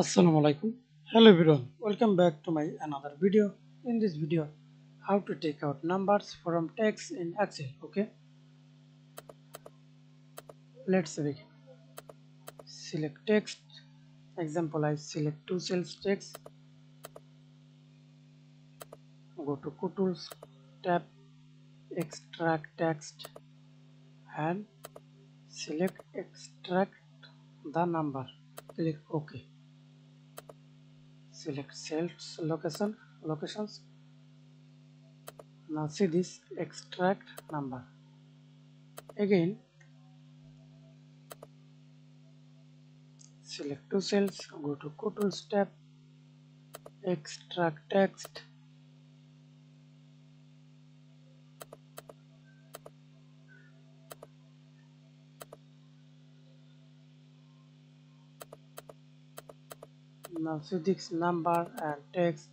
Assalamu alaikum. Hello everyone. Welcome back to my another video. In this video, how to take out numbers from text in Excel. Okay. Let's begin. Select text. Example, I select two cells text. Go to Tools, tap Extract Text, and select Extract the number. Click OK. Select cells location locations. Now see this extract number. Again select two cells go to tools tab extract text see number and text.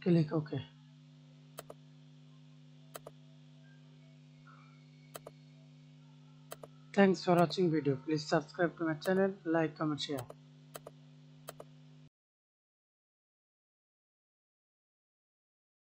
Click ok. Thanks for watching video. Please subscribe to my channel like comment share